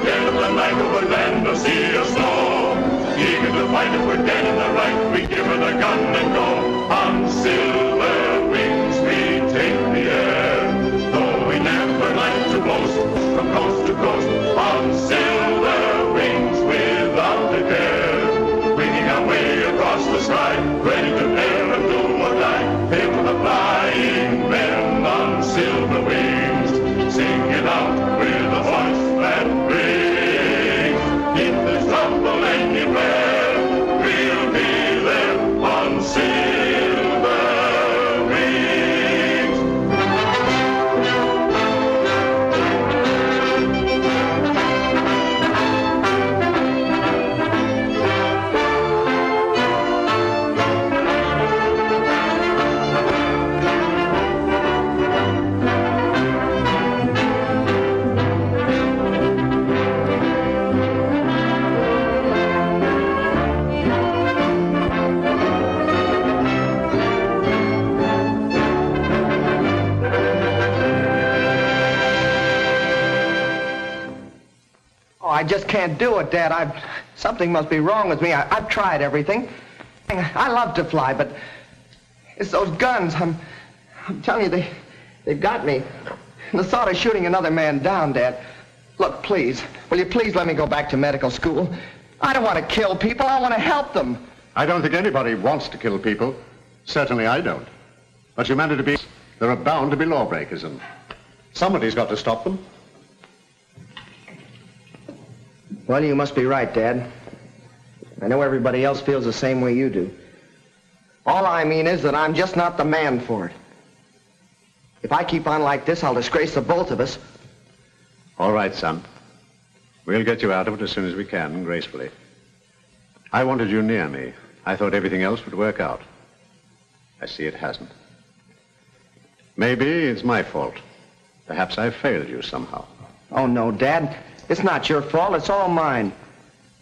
dead of the night over land or sea or snow. Eager to fight if we're dead in the right, we give her the gun and go. On silver wings we take the air, though we never like to boast from coast to coast. On silver wings without a care, winging our way across the sky, I just can't do it, Dad. I've something must be wrong with me. I, I've tried everything. I love to fly, but it's those guns. I'm, I'm telling you, they, they've got me. The thought of shooting another man down, Dad. Look, please, will you please let me go back to medical school? I don't want to kill people. I want to help them. I don't think anybody wants to kill people. Certainly I don't. But humanity be... There are bound to be lawbreakers, and somebody's got to stop them. Well, you must be right, Dad. I know everybody else feels the same way you do. All I mean is that I'm just not the man for it. If I keep on like this, I'll disgrace the both of us. All right, son. We'll get you out of it as soon as we can, gracefully. I wanted you near me. I thought everything else would work out. I see it hasn't. Maybe it's my fault. Perhaps I failed you somehow. Oh, no, Dad. It's not your fault. It's all mine.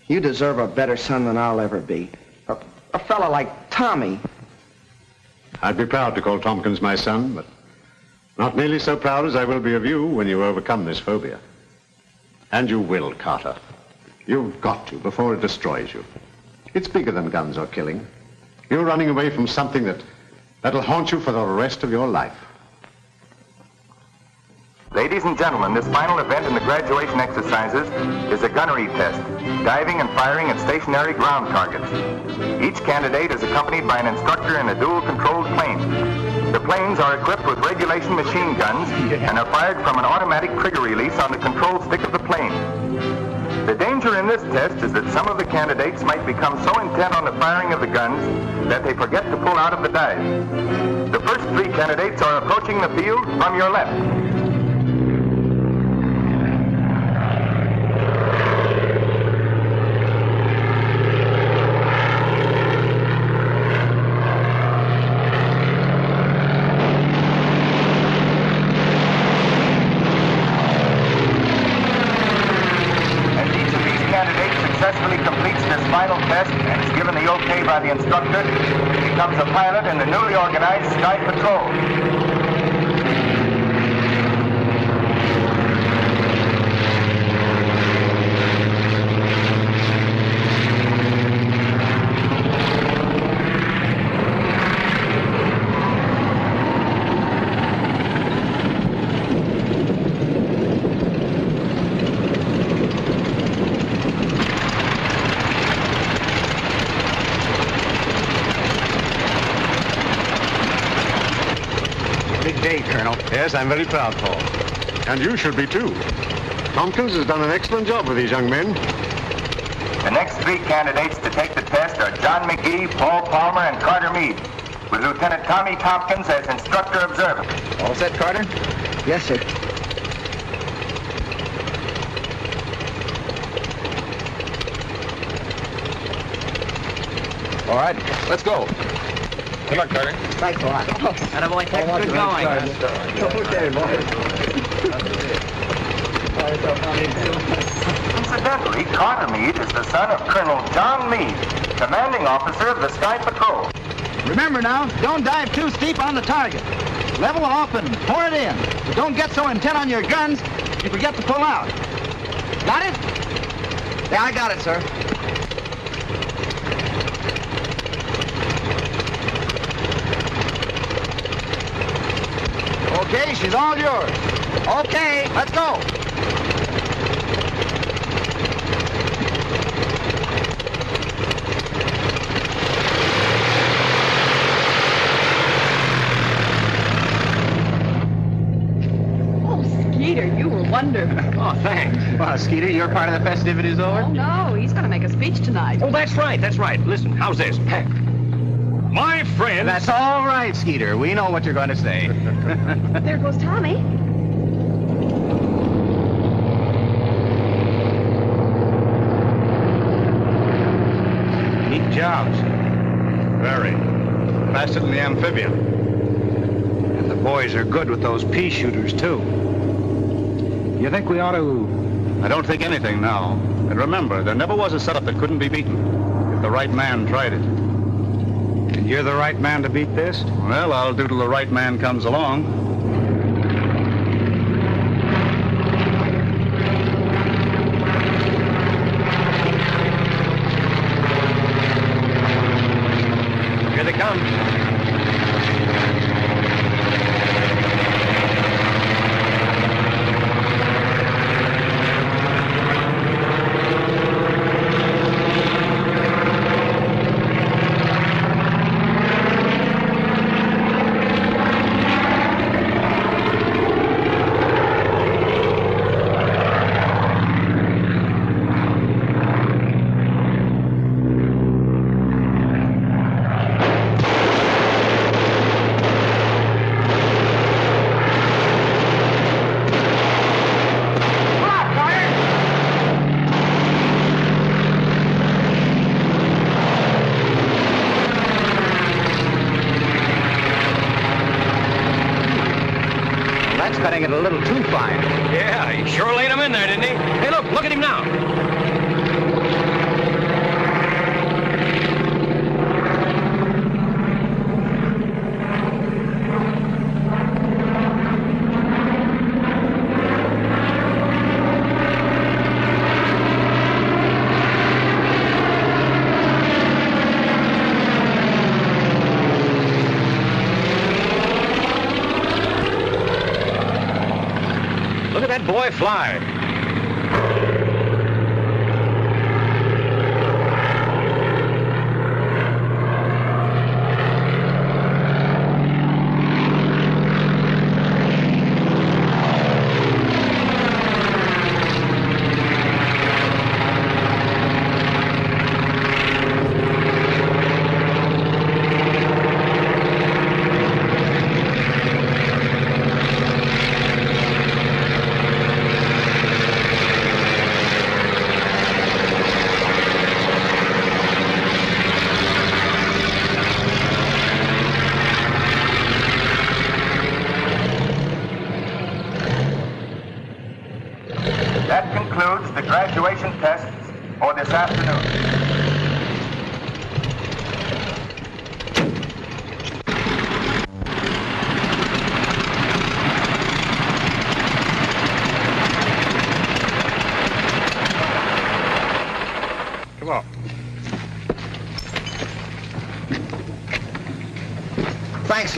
You deserve a better son than I'll ever be. A, a fella like Tommy. I'd be proud to call Tompkins my son, but not nearly so proud as I will be of you when you overcome this phobia. And you will, Carter. You've got to before it destroys you. It's bigger than guns or killing. You're running away from something that that'll haunt you for the rest of your life. Ladies and gentlemen, this final event in the graduation exercises is a gunnery test, diving and firing at stationary ground targets. Each candidate is accompanied by an instructor in a dual-controlled plane. The planes are equipped with regulation machine guns and are fired from an automatic trigger release on the control stick of the plane. The danger in this test is that some of the candidates might become so intent on the firing of the guns that they forget to pull out of the dive. The first three candidates are approaching the field from your left. As each of these candidates completes final test and is given the okay by the instructor, he becomes a pilot in the newly organized Sky Patrol. Big day, Colonel. Yes, I'm very proud, Paul. And you should be too. Tompkins has done an excellent job with these young men. The next three candidates to take the test are John McGee, Paul Palmer, and Carter Meade, with Lieutenant Tommy Tompkins as instructor observer. All set, Carter? Yes, sir. All right, let's go. Good luck, Carter. Thanks a lot. Atta boy, take good going. Okay, boy. Incidentally, Carter Meade is the son of Colonel John Meade, commanding officer of the Sky Patrol. Remember now, don't dive too steep on the target. Level off and pour it in. But don't get so intent on your guns you forget to pull out. Got it? Yeah, I got it, sir. Okay, she's all yours. Okay, let's go. Oh, Skeeter, you were wonderful. Oh, thanks. Well, Skeeter, your part of the festivities over? Oh, no, he's going to make a speech tonight. Oh, that's right, that's right. Listen, how's this? My friend. That's all right, Skeeter. We know what you're going to say. There goes Tommy. Neat jobs. Very. Faster than the amphibian. And the boys are good with those pea shooters, too. You think we ought to... I don't think anything now. And remember, there never was a setup that couldn't be beaten if the right man tried it. And you're the right man to beat this? Well, I'll do till the right man comes along.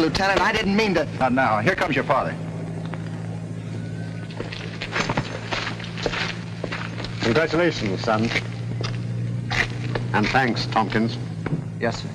Lieutenant. I didn't mean to. Not now. Here comes your father. Congratulations, son. And thanks, Tompkins. Yes, sir.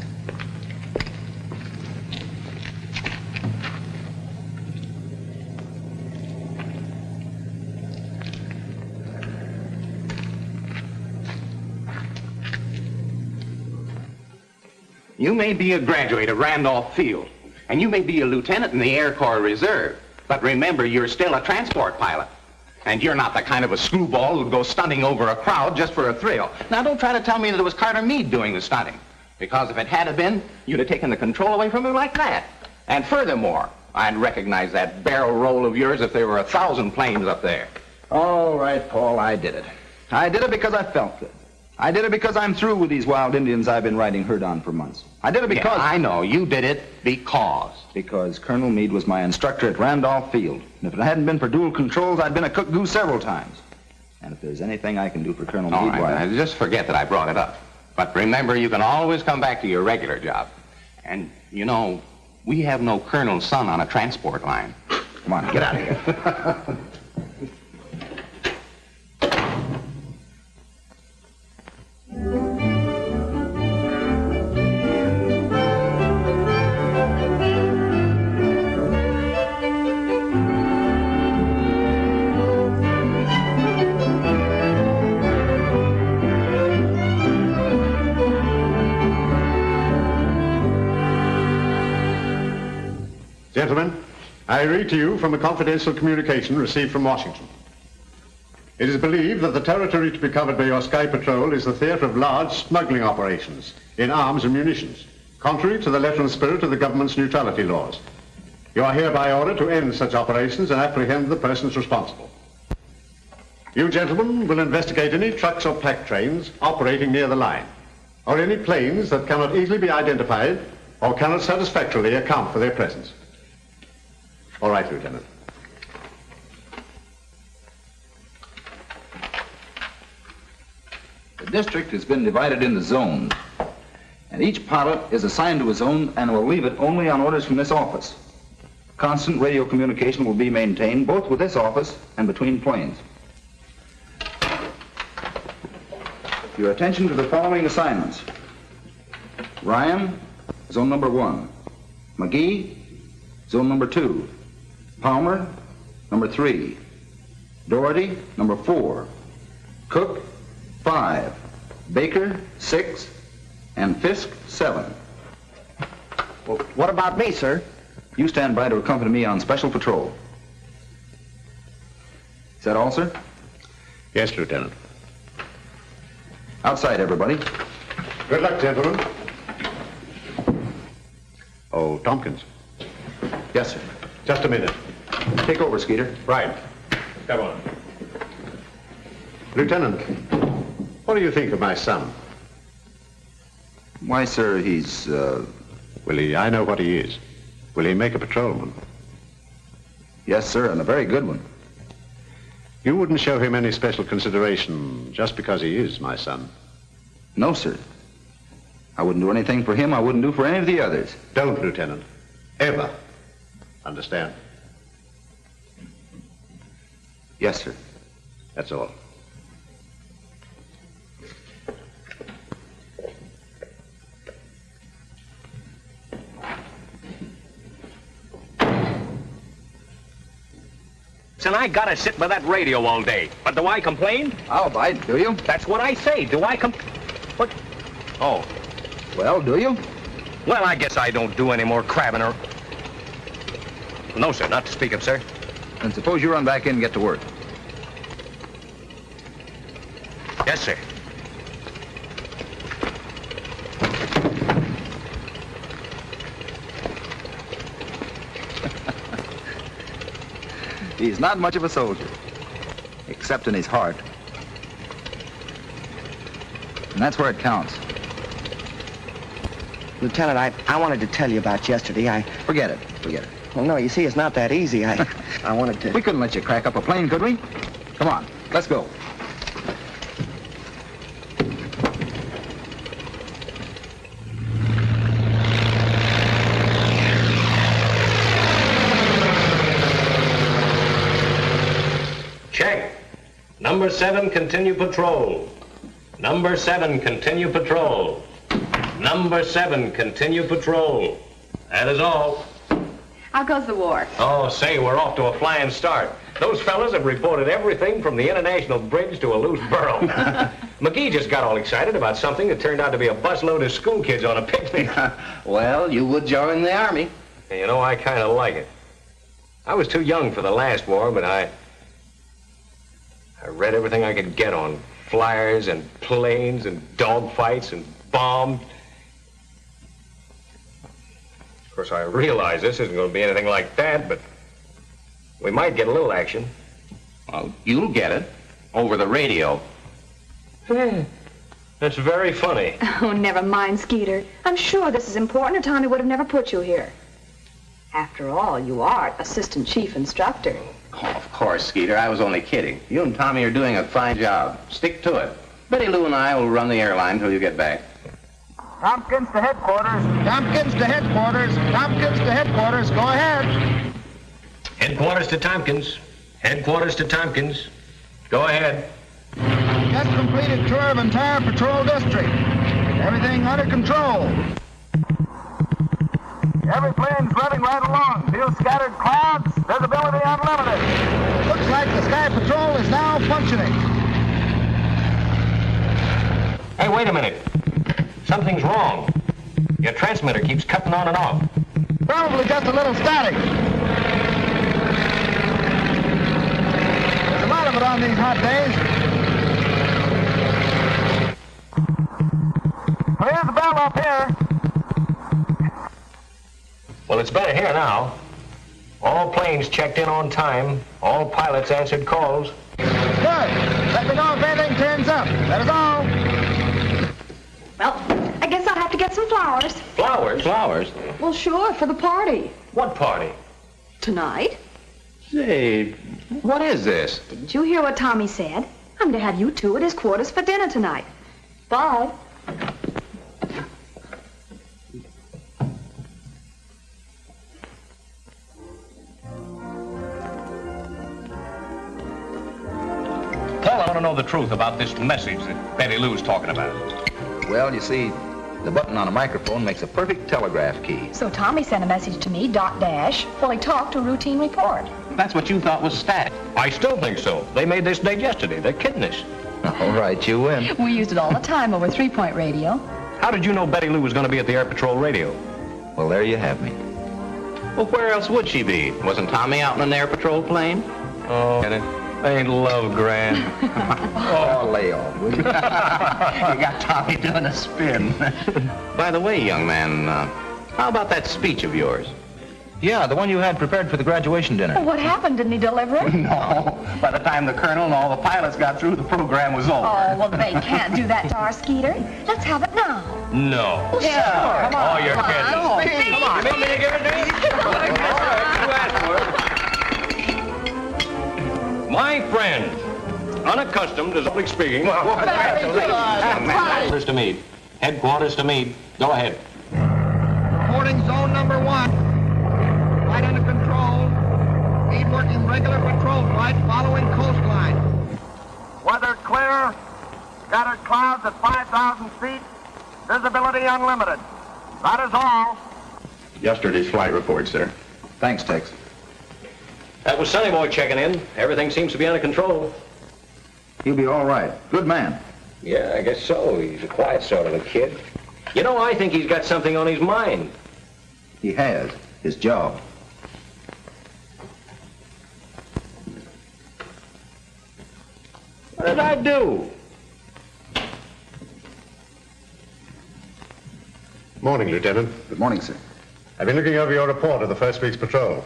You may be a graduate of Randolph Field, and you may be a lieutenant in the Air Corps Reserve, but remember, you're still a transport pilot. And you're not the kind of a screwball who'd go stunting over a crowd just for a thrill. Now, don't try to tell me that it was Carter Meade doing the stunting. Because if it had have been, you'd have taken the control away from him like that. And furthermore, I'd recognize that barrel roll of yours if there were a thousand planes up there. All right, Paul, I did it. I did it because I felt it. I did it because I'm through with these wild Indians I've been riding herd on for months. I did it because... Yeah, I know. You did it because. Because Colonel Meade was my instructor at Randolph Field. And if it hadn't been for dual controls, I'd been a cook goose several times. And if there's anything I can do for Colonel All Meade, right, why... just forget that I brought it up. But remember, you can always come back to your regular job. And, you know, we have no colonel's son on a transport line. Come on, get out of here. Gentlemen, I read to you from a confidential communication received from Washington. It is believed that the territory to be covered by your Sky Patrol is the theater of large smuggling operations in arms and munitions, contrary to the letter and spirit of the government's neutrality laws. You are hereby ordered to end such operations and apprehend the persons responsible. You gentlemen will investigate any trucks or pack trains operating near the line, or any planes that cannot easily be identified or cannot satisfactorily account for their presence. All right, Lieutenant. The district has been divided into zones, and each pilot is assigned to his zone and will leave it only on orders from this office. Constant radio communication will be maintained both with this office and between planes. Your attention to the following assignments. Ryan, zone number one. McGee, zone number two. Palmer, number three. Doherty, number four. Cook, five. Baker, six. And Fisk, seven. Well, what about me, sir? You stand by to accompany me on special patrol. Is that all, sir? Yes, Lieutenant. Outside, everybody. Good luck, gentlemen. Oh, Tompkins. Yes, sir. Just a minute. Take over, Skeeter. Right. Come on. Lieutenant, what do you think of my son? Why, sir, he's, uh... Will he, I know what he is. Will he make a patrolman? Yes, sir, and a very good one. You wouldn't show him any special consideration just because he is my son. No, sir. I wouldn't do anything for him I wouldn't do for any of the others. Don't, Lieutenant. Ever. Understand? Yes, sir. That's all. And I gotta sit with that radio all day. But do I complain? I'll bite, do you? That's what I say. Do I com... What? Oh. Well, do you? Well, I guess I don't do any more crabbing or... No, sir, not to speak of, sir. Then suppose you run back in and get to work. Yes, sir. He's not much of a soldier, except in his heart. And that's where it counts. Lieutenant, I, I wanted to tell you about yesterday. I... Forget it. Forget it. Well, no, you see, it's not that easy. I, I wanted to... We couldn't let you crack up a plane, could we? Come on, let's go. Check. Number seven, continue patrol. Number seven, continue patrol. Number seven, continue patrol. That is all. How goes the war? Oh, say, we're off to a flying start. Those fellas have reported everything from the International Bridge to a loose burro. McGee just got all excited about something that turned out to be a busload of school kids on a picnic. well, you would join the Army. You know, I kind of like it. I was too young for the last war, but I... I read everything I could get on flyers and planes and dogfights and bombs. Of course, I realize this isn't going to be anything like that, but we might get a little action. Well, you'll get it. Over the radio. Hmm. That's very funny. Oh, never mind, Skeeter. I'm sure this is important, or Tommy would have never put you here. After all, you are assistant chief instructor. Oh, of course, Skeeter. I was only kidding. You and Tommy are doing a fine job. Stick to it. Betty Lou and I will run the airline until you get back. Tompkins to headquarters. Tompkins to headquarters. Tompkins to headquarters. Go ahead. Headquarters to Tompkins. Headquarters to Tompkins. Go ahead. Just completed tour of entire patrol district. Everything under control. Every plane's running right along. Few scattered clouds. Visibility unlimited. Looks like the Sky Patrol is now functioning. Hey, wait a minute. Something's wrong. Your transmitter keeps cutting on and off. Probably just a little static. There's a lot of it on these hot days. Here's the bell up here. Well, it's better here now. All planes checked in on time. All pilots answered calls. Good. Let me know if anything turns up. That is all. Well, I guess I'll have to get some flowers. Flowers? Flowers? Well, sure, for the party. What party? Tonight. Say, what is this? Didn't you hear what Tommy said? I'm to have you two at his quarters for dinner tonight. Bye. Paul, I want to know the truth about this message that Betty Lou's talking about. Well, you see, the button on a microphone makes a perfect telegraph key. So Tommy sent a message to me, dot dash, while he talked to a routine report. That's what you thought was static. I still think so. They made this date yesterday. They're kidding us. All right, you win. We used it all the time over three-point radio. How did you know Betty Lou was going to be at the Air Patrol radio? Well, there you have me. Well, where else would she be? Wasn't Tommy out in an air patrol plane? Oh, and it ain't love grand. Oh, lay off, will you? you got Tommy doing a spin. By the way, young man, uh, how about that speech of yours? Yeah, the one you had prepared for the graduation dinner. What happened? Didn't he deliver it? No. By the time the colonel and all the pilots got through, the program was over. Oh, well, they can't do that to our Skeeter. Let's have it now. No. Yeah. Come on. Oh, you're kidding. Come on. Come on. You want me to give it to you? All My friend, unaccustomed to public speaking. Headquarters to Meade. Headquarters to Meade. Go ahead. Reporting zone number one. Flight under control. Speed working regular patrol flight following coastline. Weather clear. Scattered clouds at 5,000 feet. Visibility unlimited. That is all. Yesterday's flight report, sir. Thanks, Tex. That was Sonny Boy checking in. Everything seems to be under control. He'll be all right. Good man. Yeah, I guess so. He's a quiet sort of a kid. You know, I think he's got something on his mind. He has. His job. What did I do? Morning, Lieutenant. Good morning, sir. I've been looking over your report of the first week's patrol.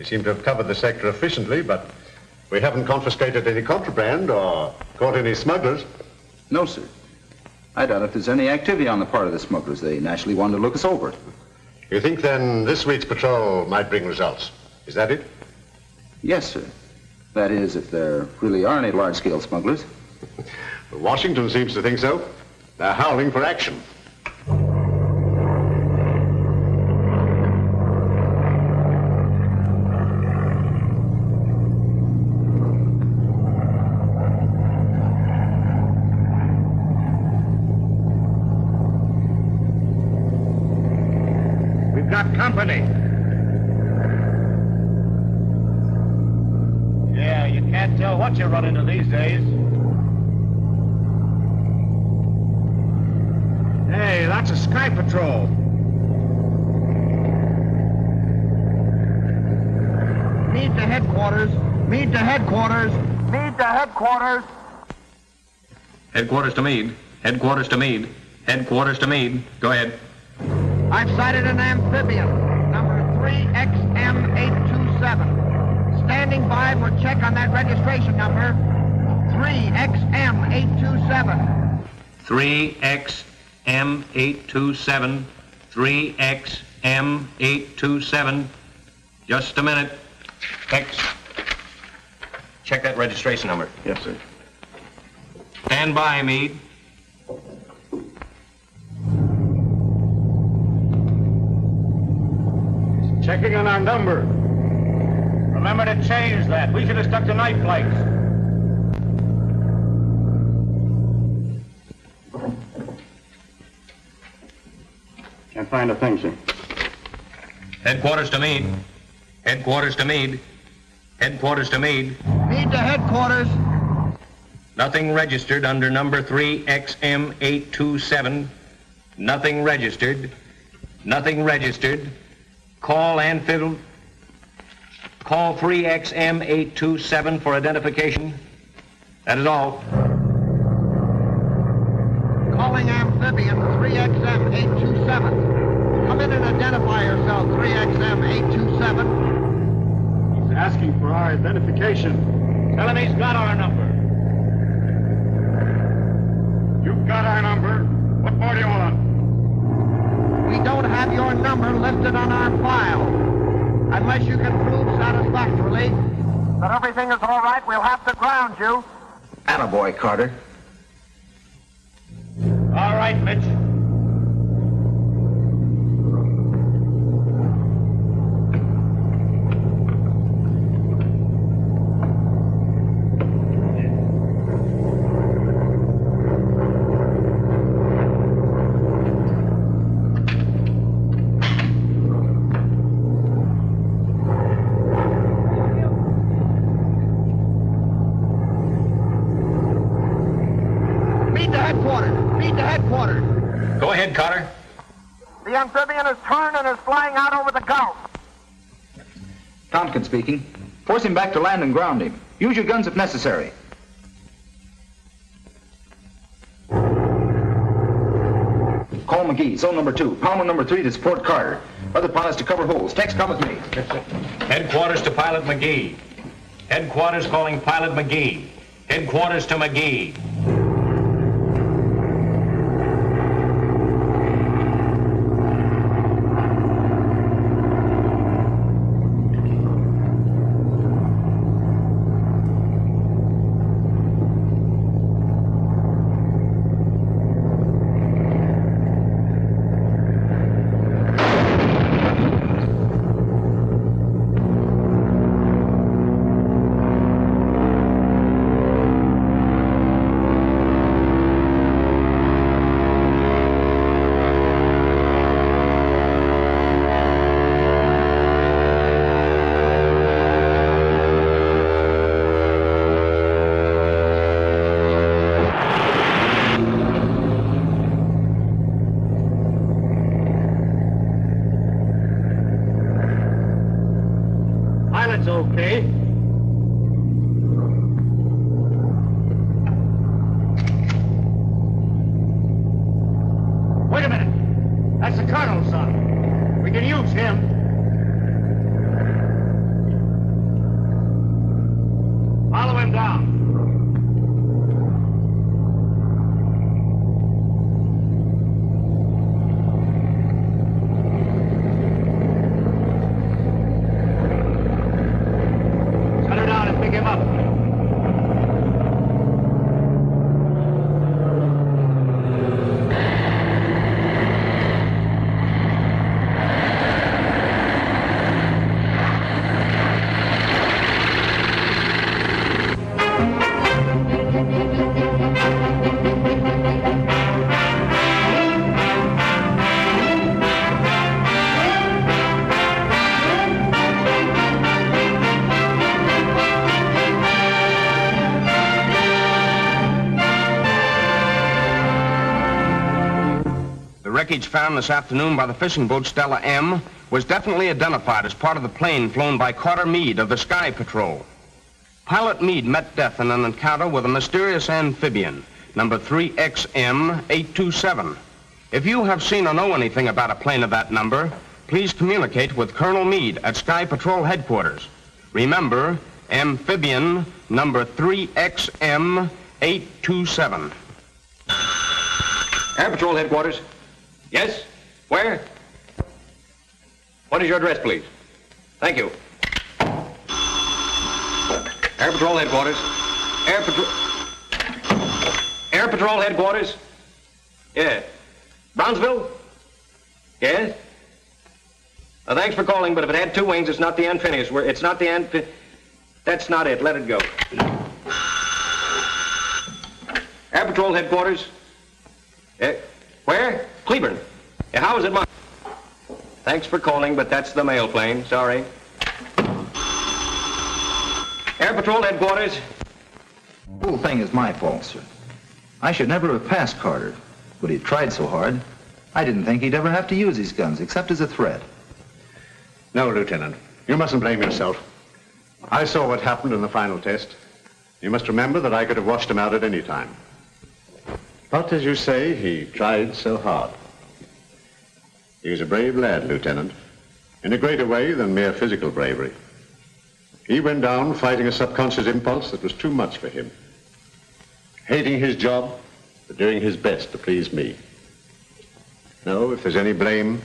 We seem to have covered the sector efficiently, but we haven't confiscated any contraband or caught any smugglers. No, sir. I doubt if there's any activity on the part of the smugglers. They naturally wanted to look us over. You think then this week's patrol might bring results? Is that it? Yes, sir. That is, if there really are any large-scale smugglers. Washington seems to think so. They're howling for action. We've got company. Yeah, you can't tell what you run into these days. Hey, that's a Sky Patrol. Meade to headquarters. Meade to headquarters. Need to headquarters. Headquarters to Meade. Headquarters to Meade. Headquarters to Meade. Go ahead. I've sighted an amphibian, number 3XM827. Standing by for check on that registration number. 3XM827. 3XM827. 3XM827. Just a minute. X. Check that registration number. Yes, sir. Stand by, Meade. Checking on our number. Remember to change that. We should have stuck to night flights. Can't find a thing, sir. Headquarters to Meade. Headquarters to Meade. Headquarters to Meade. Meade to headquarters. Nothing registered under number 3XM827. Nothing registered. Nothing registered. Call and fiddle. Call 3XM827 for identification. That is all. Calling amphibian 3XM827. Come in and identify yourself, 3XM827. He's asking for our identification. Tell him he's got our number. You've got our number. What more do you want? We don't have your number listed on our file. Unless you can prove satisfactorily that everything is all right, we'll have to ground you. Attaboy, Carter. All right, Mitch. Meade to headquarters. Meade to headquarters. Go ahead, Carter. The amphibian is turned and is flying out over the Gulf. Tompkins speaking. Force him back to land and ground him. Use your guns if necessary. Call McGee, zone number two. Palmer number three to support Carter. Other pilots to cover holes. Tex, come with me. Headquarters to Pilot McGee. Headquarters calling Pilot McGee. Headquarters to McGee. Found this afternoon by the fishing boat Stella M was definitely identified as part of the plane flown by Carter Meade of the Sky Patrol. Pilot Meade met death in an encounter with a mysterious amphibian, number 3XM827. If you have seen or know anything about a plane of that number, please communicate with Colonel Meade at Sky Patrol headquarters. Remember, amphibian number 3XM827. Air Patrol headquarters. Yes? Where? What is your address, please? Thank you. Air Patrol Headquarters. Air Patrol... Air Patrol Headquarters. Yeah. Brownsville? Yes? Uh, thanks for calling, but if it had two wings, it's not the Amphibious. We're, it's not the Amphi... That's not it. Let it go. Air Patrol Headquarters. Eh, where? Cleburne. Yeah, how is it marked? Thanks for calling, but that's the mail plane. Sorry. Air Patrol Headquarters. The whole thing is my fault, sir. I should never have passed Carter, but he tried so hard. I didn't think he'd ever have to use his guns, except as a threat. No, Lieutenant. You mustn't blame yourself. I saw what happened in the final test. You must remember that I could have washed him out at any time. But as you say, he tried so hard. He was a brave lad, Lieutenant, in a greater way than mere physical bravery. He went down fighting a subconscious impulse that was too much for him. Hating his job, but doing his best to please me. No, if there's any blame,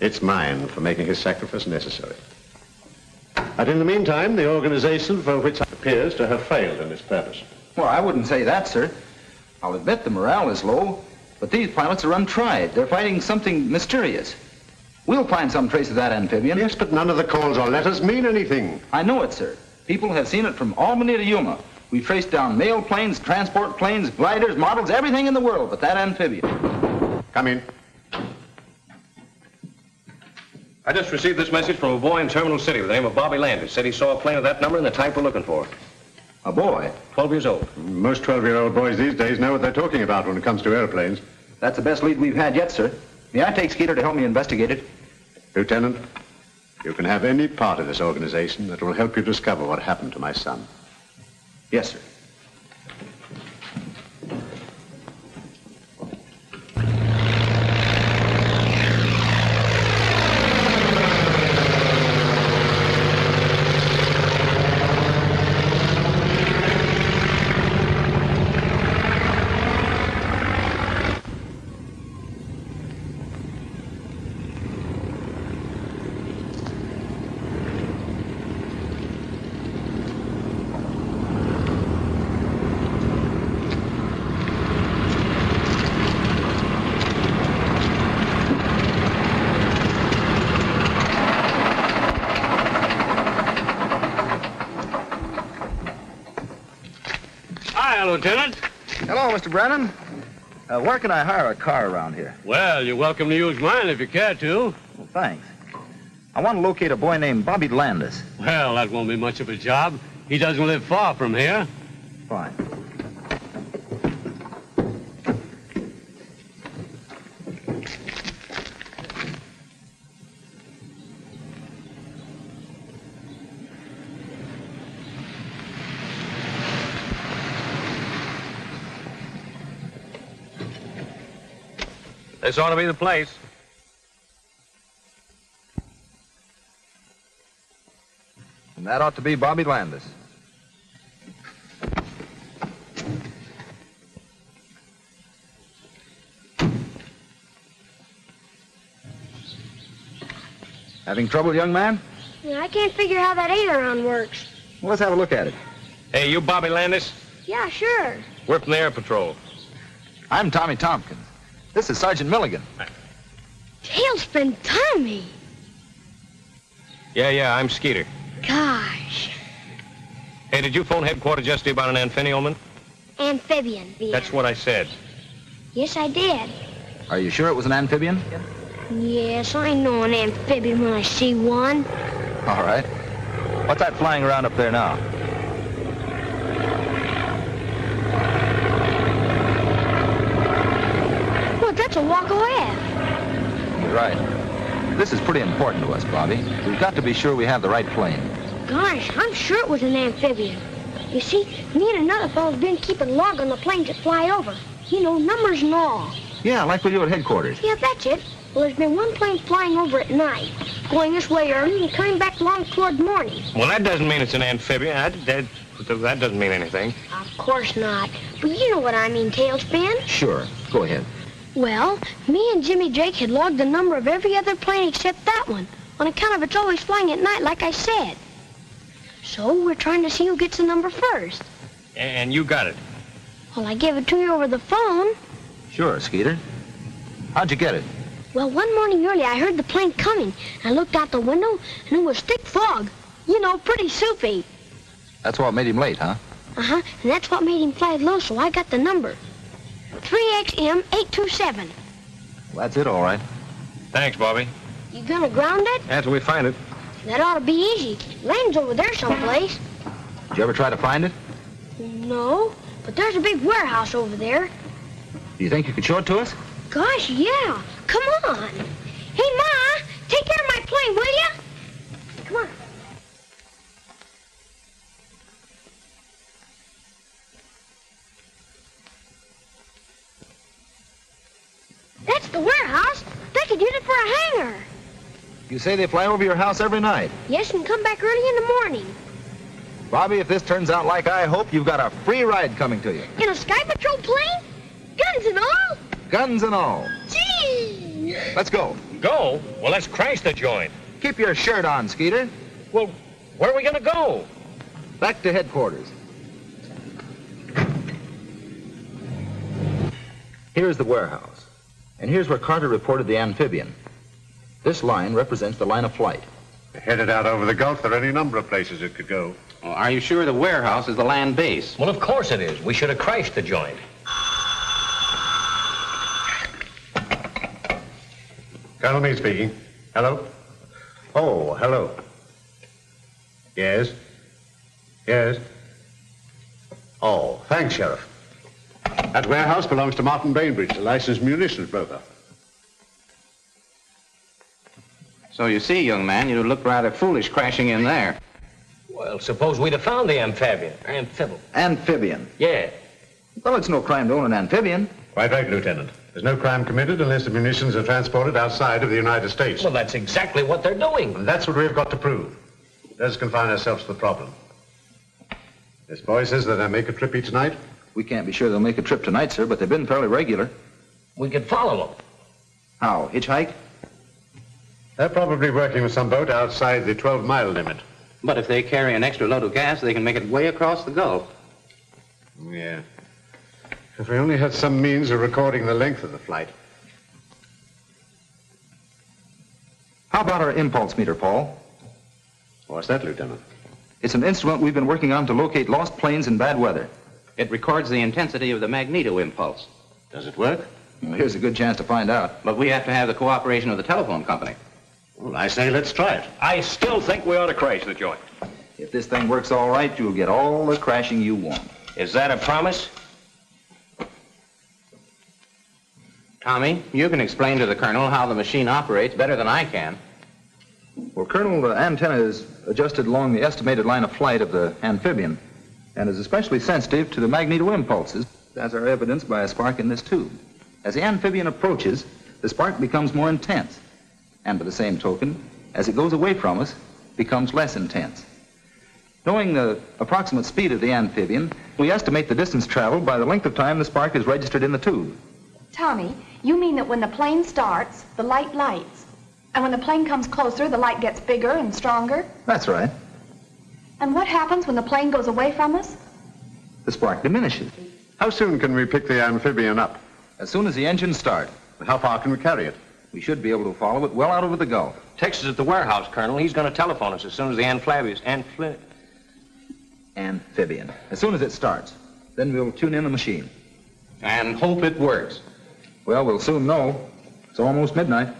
it's mine for making his sacrifice necessary. But in the meantime, the organization for which appears to have failed in its purpose. Well, I wouldn't say that, sir. I'll admit the morale is low, but these pilots are untried. They're fighting something mysterious. We'll find some trace of that amphibian. Yes, but none of the calls or letters mean anything. I know it, sir. People have seen it from Albany to Yuma. We've traced down mail planes, transport planes, gliders, models, everything in the world but that amphibian. Come in. I just received this message from a boy in Terminal City with the name of Bobby Landis. Said he saw a plane of that number and the type we're looking for. A boy? 12 years old. Most 12-year-old boys these days know what they're talking about when it comes to airplanes. That's the best lead we've had yet, sir. May I take Skeeter to help me investigate it? Lieutenant, you can have any part of this organization that will help you discover what happened to my son. Yes, sir. Lieutenant. Hello, Mr. Brennan. Uh, where can I hire a car around here? Well, you're welcome to use mine if you care to. Well, thanks. I want to locate a boy named Bobby Landis. Well, that won't be much of a job. He doesn't live far from here. Fine. This ought to be the place. And that ought to be Bobby Landis. Having trouble, young man? Yeah, I can't figure how that aileron works. Well, let's have a look at it. Hey, you Bobby Landis? Yeah, sure. We're from the Air Patrol. I'm Tommy Tompkins. This is Sergeant Milligan. Tailspin Tommy. Yeah, yeah, I'm Skeeter. Gosh. Hey, did you phone headquarters yesterday about an amphibian? Amphibian. The That's what I said. Yes, I did. Are you sure it was an amphibian? Yes, I know an amphibian when I see one. All right. What's that flying around up there now? Look, that's a walk away. You're right. This is pretty important to us, Bobby. We've got to be sure we have the right plane. Gosh, I'm sure it was an amphibian. You see, me and another fellow's been keeping log on the planes that fly over. You know, numbers and all. Yeah, like we do at headquarters. Yeah, that's it. Well, there's been one plane flying over at night, going this way early and coming back along toward morning. Well, that doesn't mean it's an amphibian. That, that, that doesn't mean anything. Of course not. But you know what I mean, Tailspin. Sure. Go ahead. Well, me and Jimmy Drake had logged the number of every other plane except that one, on account of it's always flying at night, like I said. So we're trying to see who gets the number first. And you got it. Well, I gave it to you over the phone. Sure, Skeeter. How'd you get it? Well, one morning early, I heard the plane coming. I looked out the window, and it was thick fog. You know, pretty soupy. That's what made him late, huh? Uh-huh, and that's what made him fly low, so I got the number. 3XM827. Well, that's it, all right. Thanks, Bobby. You gonna ground it? After we find it. That ought to be easy. Land's over there someplace. Did you ever try to find it? No, but there's a big warehouse over there. Do you think you could show it to us? Gosh, yeah. Come on. Hey, Ma, take care of my plane, will you? Come on. That's the warehouse. They could use it for a hangar. You say they fly over your house every night. Yes, and come back early in the morning. Bobby, if this turns out like I hope, you've got a free ride coming to you. In a Sky Patrol plane? Guns and all? Guns and all. Gee! Let's go. Go? Well, let's crash the joint. Keep your shirt on, Skeeter. Well, where are we going to go? Back to headquarters. Here's the warehouse. And here's where Carter reported the amphibian. This line represents the line of flight. Headed out over the Gulf, there are any number of places it could go. Well, are you sure the warehouse is the land base? Well, of course it is. We should have crashed the joint. Colonel Meade speaking. Hello? Oh, hello. Yes? Yes? Oh, thanks, Sheriff. That warehouse belongs to Martin Bainbridge, a licensed munitions broker. So you see, young man, you look rather foolish crashing in there. Well, suppose we'd have found the amphibian. Amphibian. Amphibian. Yeah. Well, it's no crime to own an amphibian. Quite right, Lieutenant. There's no crime committed unless the munitions are transported outside of the United States. Well, that's exactly what they're doing. And that's what we've got to prove. Let us confine ourselves to the problem. This boy says that I make a trip each night. We can't be sure they'll make a trip tonight, sir, but they've been fairly regular. We could follow them. How? Hitchhike? They're probably working with some boat outside the 12-mile limit. But if they carry an extra load of gas, they can make it way across the Gulf. Yeah. If we only had some means of recording the length of the flight. How about our impulse meter, Paul? What's that, Lieutenant? It's an instrument we've been working on to locate lost planes in bad weather. It records the intensity of the magneto impulse. Does it work? Well, here's a good chance to find out. But we have to have the cooperation of the telephone company. Well, I say let's try it. I still think we ought to crash the joint. If this thing works all right, you'll get all the crashing you want. Is that a promise? Tommy, you can explain to the colonel how the machine operates better than I can. Well, Colonel, the antenna is adjusted along the estimated line of flight of the amphibian and is especially sensitive to the magneto impulses, as are evidenced by a spark in this tube. As the amphibian approaches, the spark becomes more intense, and by the same token, as it goes away from us, becomes less intense. Knowing the approximate speed of the amphibian, we estimate the distance traveled by the length of time the spark is registered in the tube. Tommy, you mean that when the plane starts, the light lights. And when the plane comes closer, the light gets bigger and stronger? That's right. And what happens when the plane goes away from us? The spark diminishes. How soon can we pick the amphibian up? As soon as the engines start, How far can we carry it? we should be able to follow it well out over the Gulf. Tex's at the warehouse, Colonel. He's going to telephone us as soon as the amphibious... Amphi... Amphibian. As soon as it starts, then we'll tune in the machine. And hope it works. Well, we'll soon know. It's almost midnight.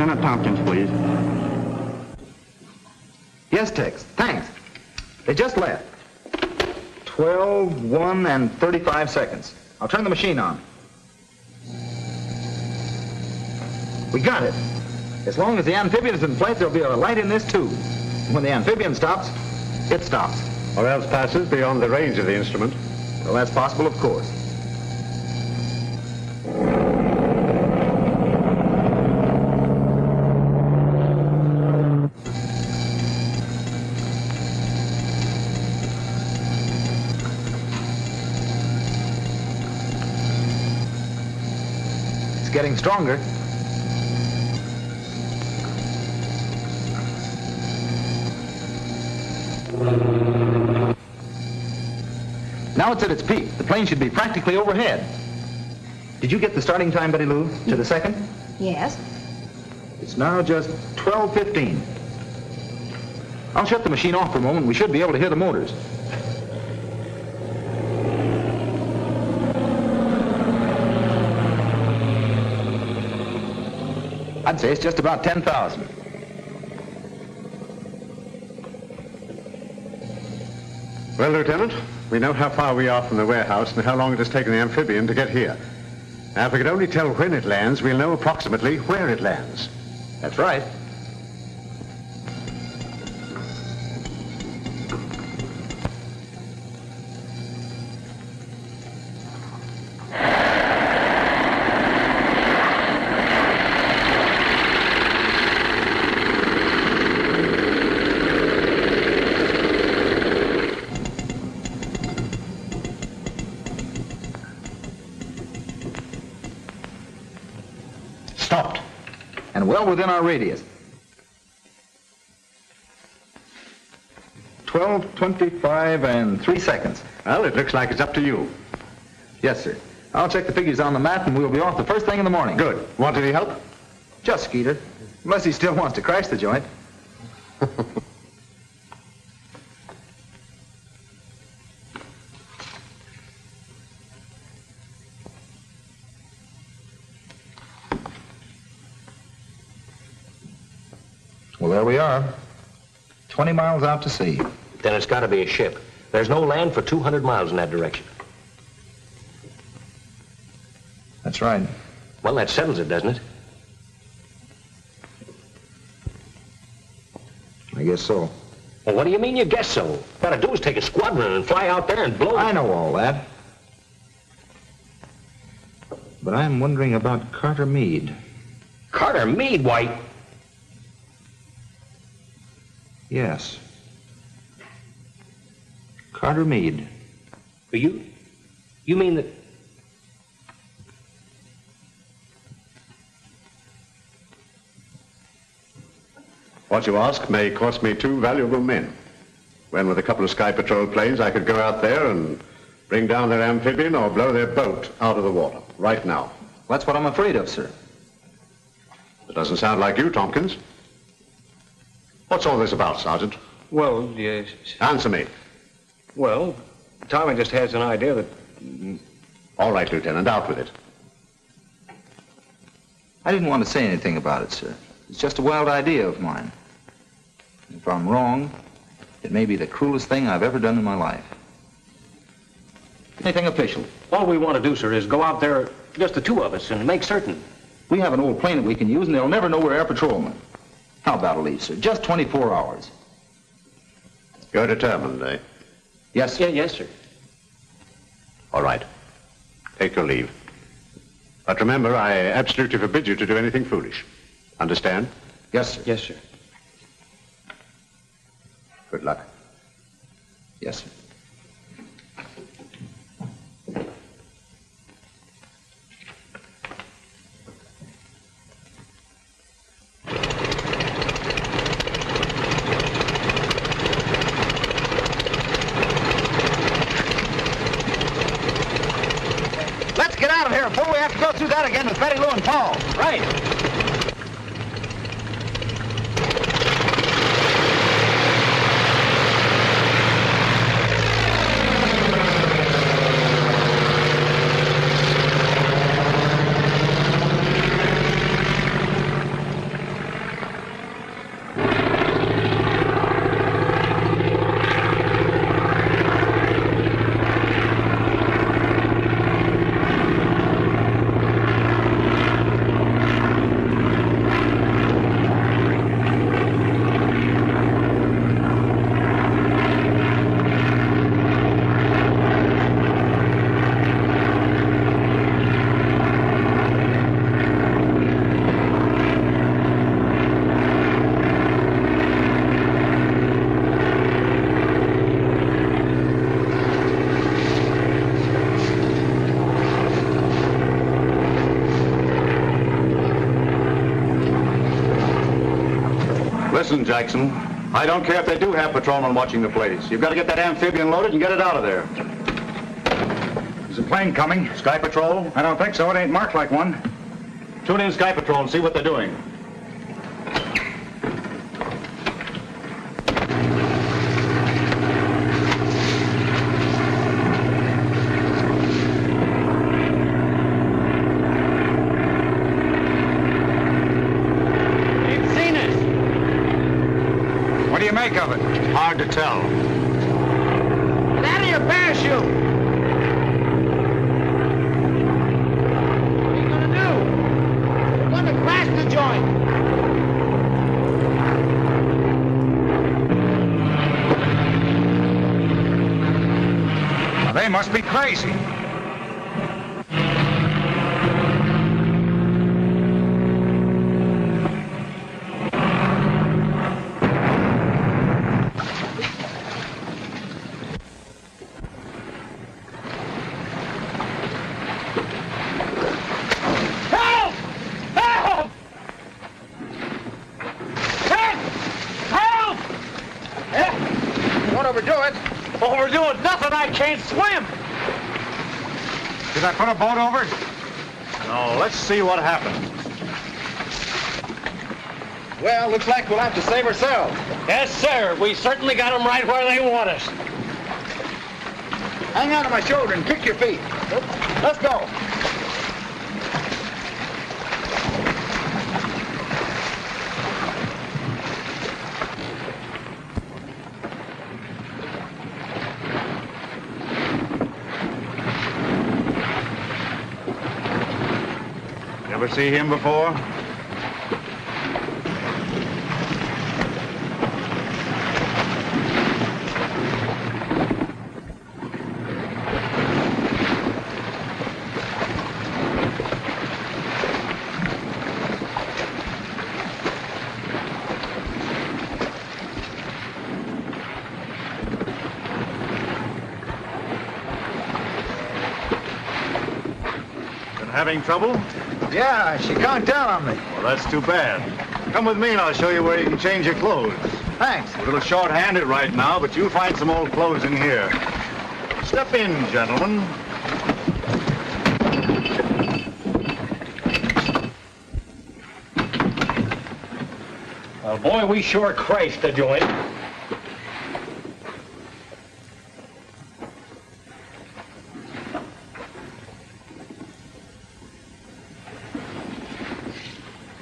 Lieutenant Tompkins, please. Yes, Tex. Thanks. They just left. 12, 1, and 35 seconds. I'll turn the machine on. We got it. As long as the amphibian is in flight, there'll be a light in this tube. When the amphibian stops, it stops. Or else passes beyond the range of the instrument. Well, that's possible, of course. Getting stronger. Now it's at its peak. The plane should be practically overhead. Did you get the starting time, Betty Lou, to the second? Yes. It's now just 12.15. I'll shut the machine off for a moment. We should be able to hear the motors. I'd say it's just about 10,000. Well, Lieutenant, we know how far we are from the warehouse and how long it has taken the amphibian to get here. Now, if we could only tell when it lands, we'll know approximately where it lands. That's right. Well within our radius. 12, 25, and 3 seconds. Well, it looks like it's up to you. Yes, sir. I'll check the figures on the map and we'll be off the first thing in the morning. Good. Want any help? Just Skeeter. Unless he still wants to crash the joint. 20 miles out to sea. Then it's got to be a ship. There's no land for 200 miles in that direction. That's right. Well, that settles it, doesn't it? I guess so. Well, what do you mean you guess so? Got to do is take a squadron and fly out there and blow. I know all that. But I'm wondering about Carter Meade. Carter Meade, White. Yes. Carter Mead. Meade. You, you mean that? What you ask may cost me two valuable men. When with a couple of Sky Patrol planes, I could go out there and bring down their amphibian or blow their boat out of the water right now. That's what I'm afraid of, sir. It doesn't sound like you, Tompkins. What's all this about, Sergeant? Well, yes. Answer me. Well, Tommy just has an idea that. All right, Lieutenant, out with it. I didn't want to say anything about it, sir. It's just a wild idea of mine. If I'm wrong, it may be the cruelest thing I've ever done in my life. Anything official? All we want to do, sir, is go out there, just the two of us, and make certain. We have an old plane that we can use, and they'll never know we're air patrolmen. How about a leave, sir? Just 24 hours. You're determined, eh? Yes, sir. Yeah, yes, sir. All right. Take your leave. But remember, I absolutely forbid you to do anything foolish. Understand? Yes, sir. Yes, sir. Good luck. Yes, sir. Let's get out of here before we have to go through that again with Betty Lou and Paul. Right. Listen, Jackson. I don't care if they do have patrolmen watching the place. You've got to get that amphibian loaded and get it out of there. Is a plane coming? Sky Patrol? I don't think so. It ain't marked like one. Tune in Sky Patrol and see what they're doing. Ain't seen it. What do you make of it? Hard to tell. Get out of your parachute! What are you gonna do? We're gonna crash the joint! Now, they must be crazy. Help! Help! Help! Help! Yeah, don't overdo it. Overdoing nothing, I can't swim. Did I put a boat over? No, let's see what happens. Well, looks like we'll have to save ourselves. Yes, sir. We certainly got them right where they want us. Hang on to my shoulder and kick your feet. Let's go. See him before? Having trouble? Yeah, she conked down on me. Well, that's too bad. Come with me and I'll show you where you can change your clothes. Thanks. A little short-handed right now, but you'll find some old clothes in here. Step in, gentlemen. Well, boy, we sure crashed the joint.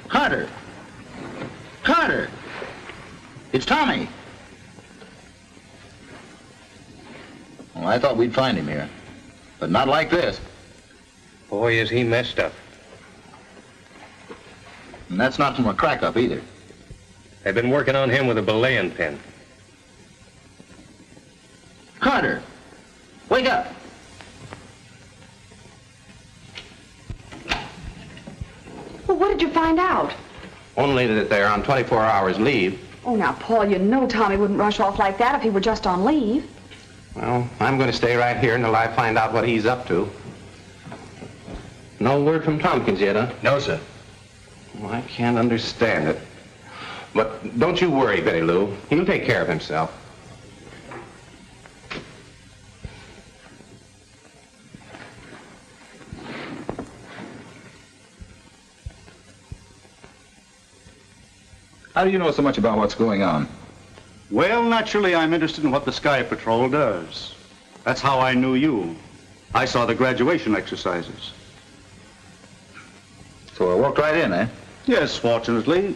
Carter! Carter! It's Tommy. Well, I thought we'd find him here. But not like this. Boy, is he messed up. And that's not from a crack-up either. They've been working on him with a belaying pin. Carter! Wake up! Well, what did you find out? Only that they're on 24 hours leave. Oh, now, Paul, you know Tommy wouldn't rush off like that if he were just on leave. Well, I'm going to stay right here until I find out what he's up to. No word from Tompkins yet, huh? No, sir. Well, I can't understand it. But don't you worry, Betty Lou. He'll take care of himself. How do you know so much about what's going on? Well, naturally, I'm interested in what the Sky Patrol does. That's how I knew you. I saw the graduation exercises. So I walked right in, eh? Yes, fortunately.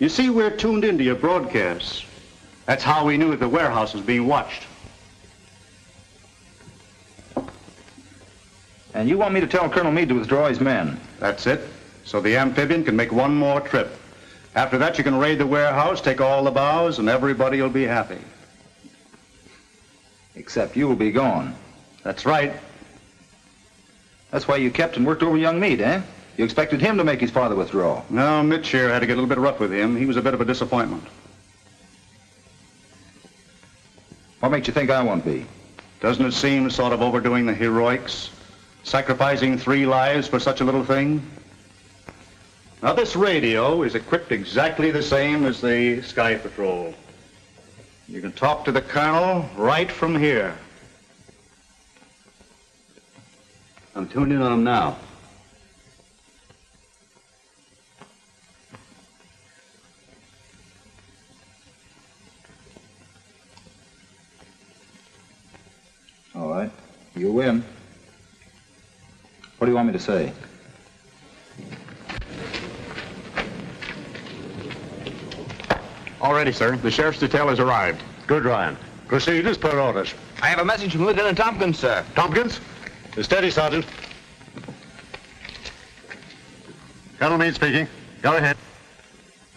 You see, we're tuned into your broadcasts. That's how we knew the warehouse was being watched. And you want me to tell Colonel Meade to withdraw his men? That's it. So the amphibian can make one more trip. After that, you can raid the warehouse, take all the bows, and everybody will be happy. Except you will be gone. That's right. That's why you kept and worked over young Meade, eh? You expected him to make his father withdraw. No, Mitch here had to get a little bit rough with him. He was a bit of a disappointment. What makes you think I won't be? Doesn't it seem sort of overdoing the heroics? Sacrificing three lives for such a little thing? Now, this radio is equipped exactly the same as the Sky Patrol. You can talk to the Colonel right from here. I'm tuned in on him now. All right. You win. What do you want me to say? All ready, sir. The sheriff's detail has arrived. Good, Ryan. Proceed as per orders. I have a message from Lieutenant Tompkins, sir. Tompkins? Steady, Sergeant. Colonel Meade speaking. Go ahead.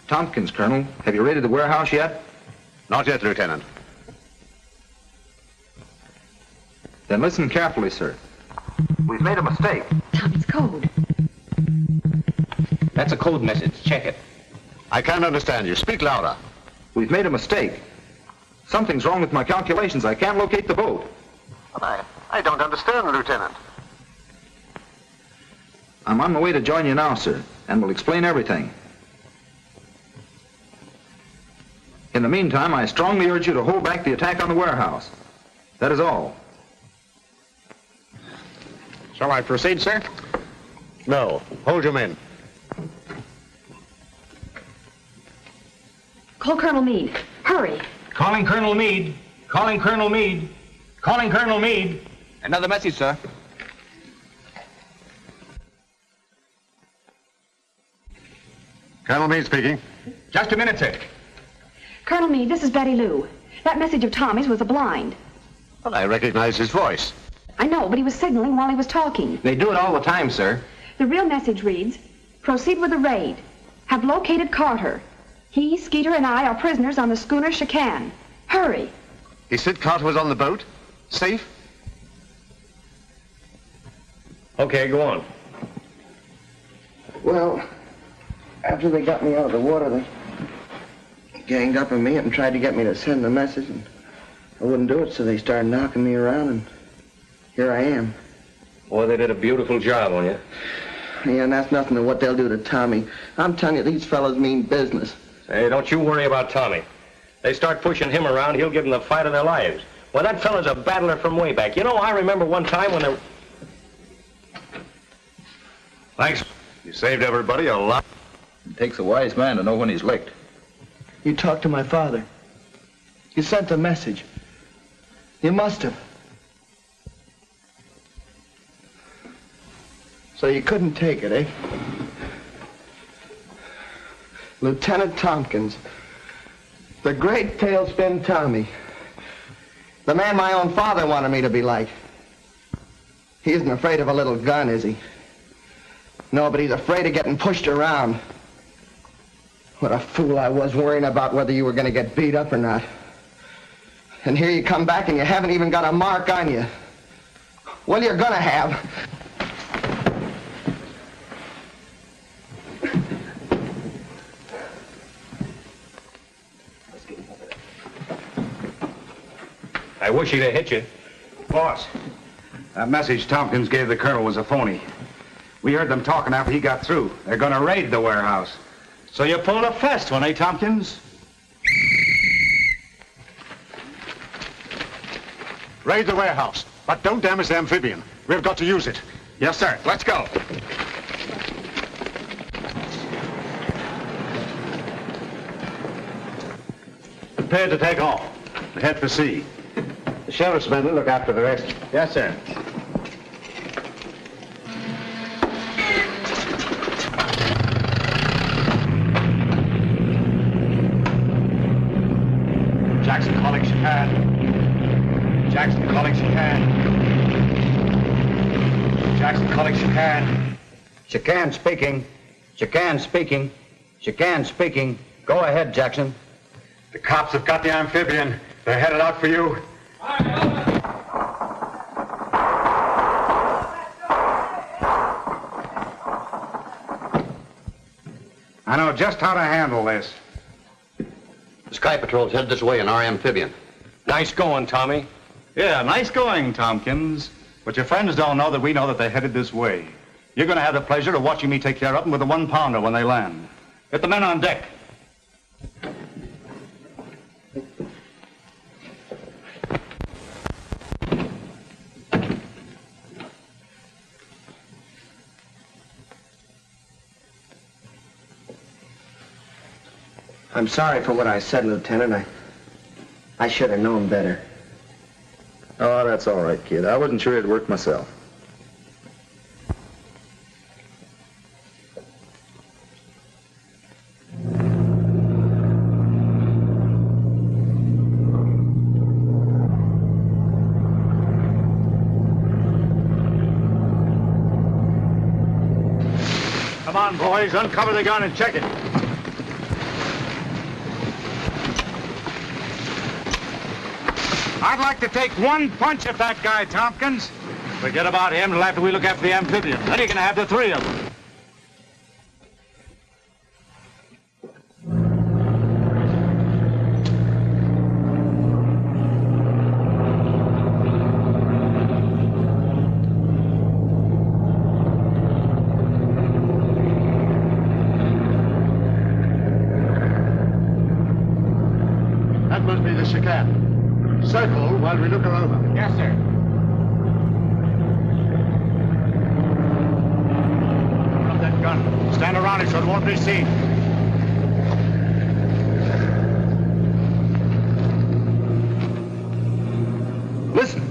Tompkins, Colonel. Have you raided the warehouse yet? Not yet, Lieutenant. Then listen carefully, sir. We've made a mistake. Tommy's code. That's a code message. Check it. I can't understand you. Speak louder. We've made a mistake. Something's wrong with my calculations. I can't locate the boat. But I, I don't understand, Lieutenant. I'm on my way to join you now, sir, and will explain everything. In the meantime, I strongly urge you to hold back the attack on the warehouse. That is all. Shall I proceed, sir? No. Hold your men. Call Colonel Meade. Hurry. Calling Colonel Meade. Calling Colonel Meade. Calling Colonel Meade. Another message, sir. Colonel Meade speaking. Just a minute, sir. Colonel Meade, this is Betty Lou. That message of Tommy's was a blind. Well, I recognize his voice. I know, but he was signaling while he was talking. They do it all the time, sir. The real message reads, proceed with the raid. Have located Carter. He, Skeeter, and I are prisoners on the schooner Chicane. Hurry. He said Carter was on the boat? Safe? Okay, go on. Well, after they got me out of the water, they ganged up on me and tried to get me to send the message, and I wouldn't do it, so they started knocking me around, and here I am. Boy, they did a beautiful job on you. Yeah, and that's nothing to what they'll do to Tommy. I'm telling you, these fellows mean business. Hey, don't you worry about Tommy. They start pushing him around, he'll give them the fight of their lives. Well, that fella's a battler from way back. You know, I remember one time when there... Thanks. You saved everybody a lot. It takes a wise man to know when he's licked. You talked to my father. You sent a message. You must have. So you couldn't take it, eh? Lieutenant Tompkins. The great tailspin Tommy. The man my own father wanted me to be like. He isn't afraid of a little gun, is he? No, but he's afraid of getting pushed around. What a fool I was worrying about whether you were going to get beat up or not. And here you come back and you haven't even got a mark on you. Well, you're going to have. I wish he'd have hit you. Boss, that message Tompkins gave the colonel was a phony. We heard them talking after he got through. They're going to raid the warehouse. So you pulled a fast one, eh, Tompkins? Raid the warehouse, but don't damage the amphibian. We've got to use it. Yes, sir. Let's go. Prepare to take off. Head for sea. The sheriff's men will look after the rest. Yes, sir. Jackson calling Chicane. Jackson calling Chicane. Jackson calling Chicane. Chicane speaking. Chicane speaking. Chicane speaking. Go ahead, Jackson. The cops have got the amphibian. They're headed out for you. I know just how to handle this. The Sky Patrol's headed this way in our amphibian. Nice going, Tommy. Yeah, nice going, Tompkins. But your friends don't know that we know that they're headed this way. You're going to have the pleasure of watching me take care of them with a one pounder when they land. Get the men on deck. I'm sorry for what I said, Lieutenant. I, I should have known better. Oh, that's all right, kid. I wasn't sure it'd work myself. Come on, boys. Uncover the gun and check it. I'd like to take one punch at that guy, Tompkins. Forget about him after we look after the amphibian. Then you can have the three of them. That must be the chicane. Circle while we look her over. Yes, sir. Drop that gun. Stand around it so it won't be seen. Listen.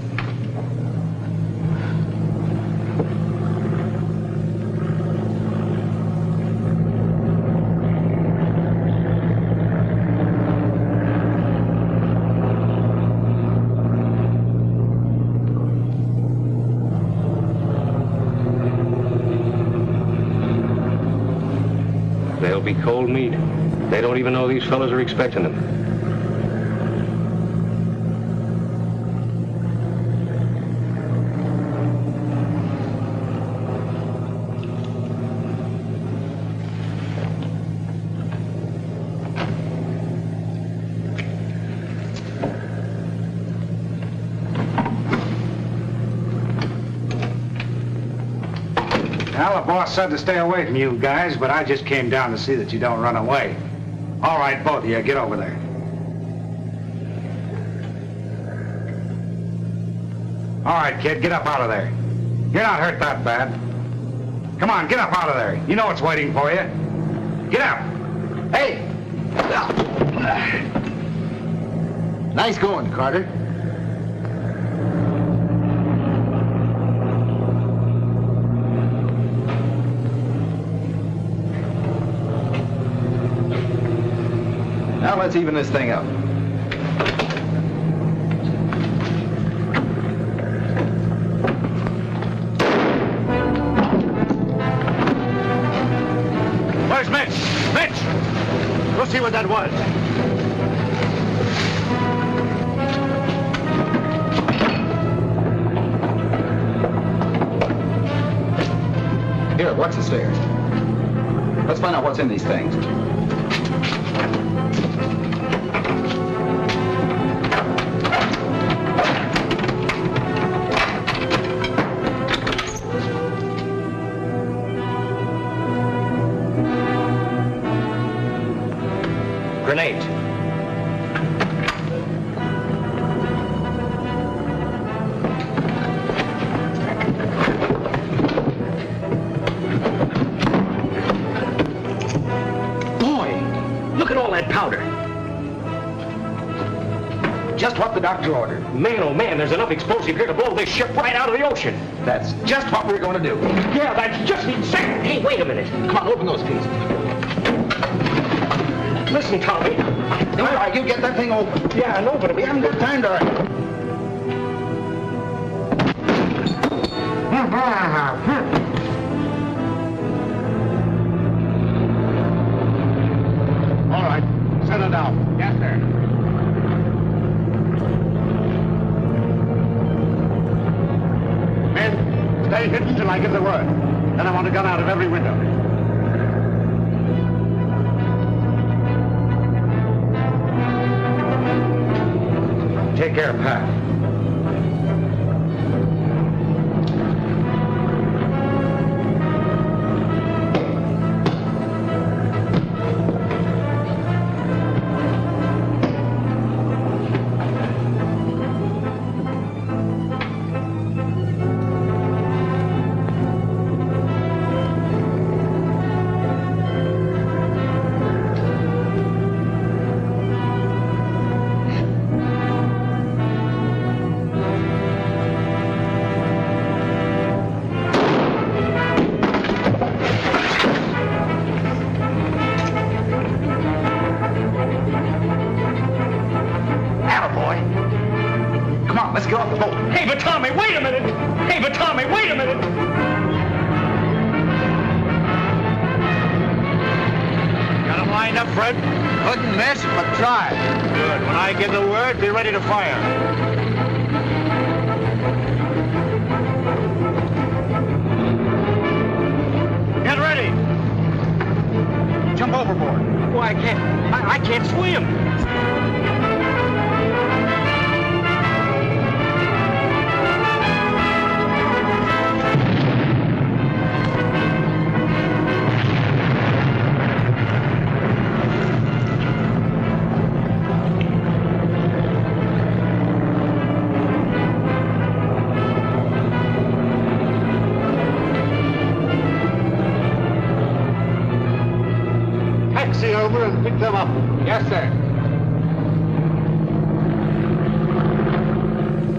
They'll be cold meat. They don't even know these fellows are expecting them. Well, the boss said to stay away from you guys, but I just came down to see that you don't run away. All right, both of you, get over there. All right, kid, get up out of there. You're not hurt that bad. Come on, get up out of there. You know what's waiting for you. Get up. Hey! Nice going, Carter. Now let's even this thing up. Where's Mitch? Mitch! Go see what that was. Here, watch the stairs. Let's find out what's in these things. There's enough explosive here to blow this ship right out of the ocean. That's just what we're going to do. Yeah, that's just insane. Hey, wait a minute. Come on, open those keys. Listen, Tommy. All right, you get that thing open. Yeah, I know, but We haven't got time to I give the word. Then I want a gun out of every window. Take care, Pat. Yes, sir.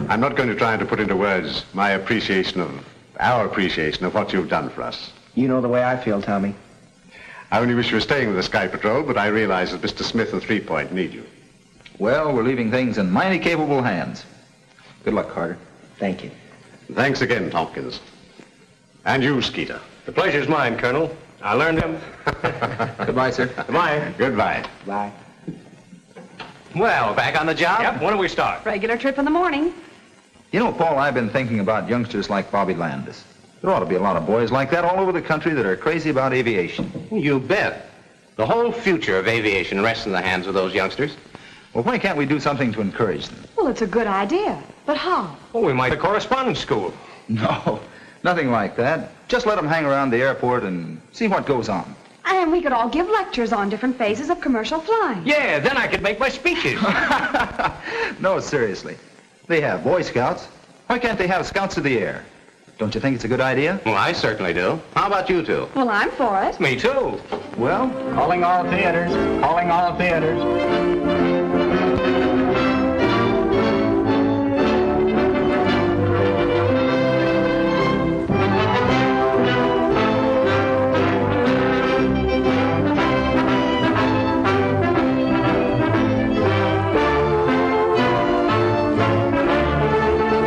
I'm not going to try to put into words my appreciation of, our appreciation of what you've done for us. You know the way I feel, Tommy. I only wish you were staying with the Sky Patrol, but I realize that Mr. Smith and Three Point need you. Well, we're leaving things in mighty capable hands. Good luck, Carter. Thank you. Thanks again, Tompkins. And you, Skeeter. The pleasure's mine, Colonel. I learned him. Goodbye, sir. Goodbye. Goodbye. Bye. Well, back on the job? Yep, when do we start? Regular trip in the morning. You know, Paul, I've been thinking about youngsters like Bobby Landis. There ought to be a lot of boys like that all over the country that are crazy about aviation. You bet. The whole future of aviation rests in the hands of those youngsters. Well, why can't we do something to encourage them? Well, it's a good idea. But how? Well, we might have correspondence school. No, nothing like that. Just let them hang around the airport and see what goes on. And we could all give lectures on different phases of commercial flying. Yeah, then I could make my speeches. No, seriously. They have Boy Scouts. Why can't they have Scouts of the Air? Don't you think it's a good idea? Well, I certainly do. How about you two? Well, I'm for it. Me too. Well, Calling all theaters. Calling all theaters.